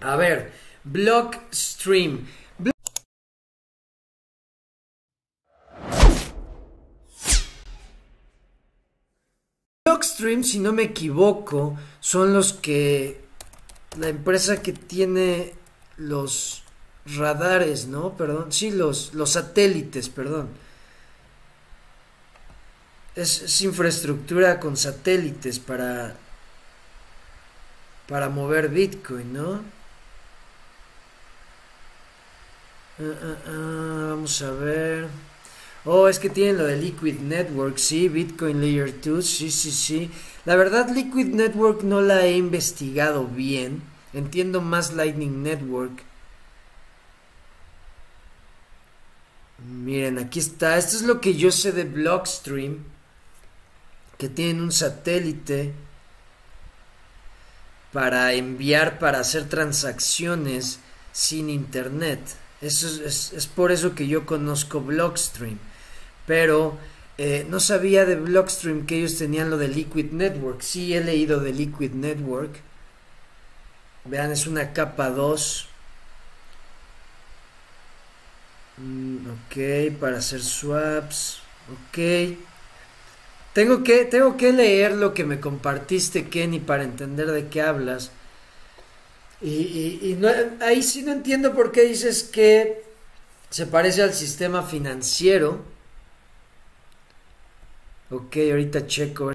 A ver, Blockstream. Blockstream, si no me equivoco, son los que la empresa que tiene los radares, ¿no? Perdón, sí, los, los satélites, perdón. Es, es infraestructura con satélites para para mover Bitcoin, ¿no? Ah, ah, ah, vamos a ver. Oh, es que tienen lo de Liquid Network, sí, Bitcoin Layer 2, sí, sí, sí. La verdad, Liquid Network no la he investigado bien. Entiendo más Lightning Network. Miren, aquí está. Esto es lo que yo sé de Blockstream. Que tienen un satélite para enviar, para hacer transacciones sin internet. Eso es, es, por eso que yo conozco Blockstream. Pero eh, no sabía de Blockstream que ellos tenían lo de Liquid Network. Sí, he leído de Liquid Network. Vean, es una capa 2. Mm, ok, para hacer swaps. Ok. Tengo que, tengo que leer lo que me compartiste, Kenny, para entender de qué hablas. Y, y, y no, ahí sí no entiendo por qué dices que se parece al sistema financiero. Ok, ahorita checo.